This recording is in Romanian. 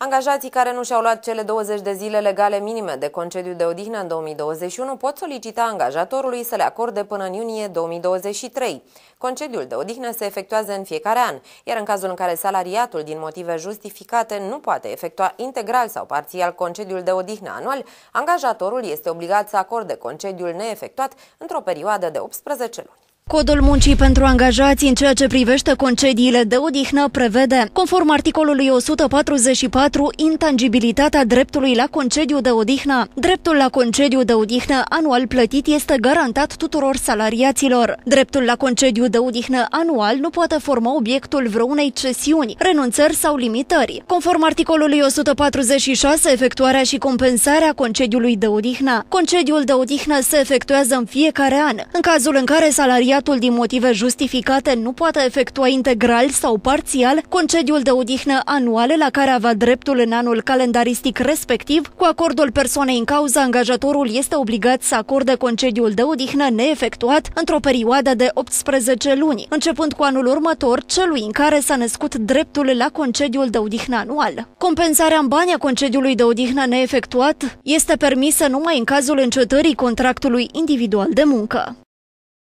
Angajații care nu și-au luat cele 20 de zile legale minime de concediu de odihnă în 2021 pot solicita angajatorului să le acorde până în iunie 2023. Concediul de odihnă se efectuează în fiecare an, iar în cazul în care salariatul din motive justificate nu poate efectua integral sau parțial concediul de odihnă anual, angajatorul este obligat să acorde concediul neefectuat într-o perioadă de 18 luni. Codul muncii pentru angajați în ceea ce privește concediile de odihnă prevede, conform articolului 144, intangibilitatea dreptului la concediu de odihnă. Dreptul la concediu de odihnă anual plătit este garantat tuturor salariaților. Dreptul la concediu de odihnă anual nu poate forma obiectul vreunei cesiuni, renunțări sau limitări. Conform articolului 146, efectuarea și compensarea concediului de odihnă. Concediul de odihnă se efectuează în fiecare an, în cazul în care salariatul salariatul din motive justificate nu poate efectua integral sau parțial concediul de odihnă anuale la care avea dreptul în anul calendaristic respectiv, cu acordul persoanei în cauză, angajatorul este obligat să acorde concediul de odihnă neefectuat într-o perioadă de 18 luni, începând cu anul următor, celui în care s-a născut dreptul la concediul de odihnă anual. Compensarea în bani a concediului de odihnă neefectuat este permisă numai în cazul încetării contractului individual de muncă.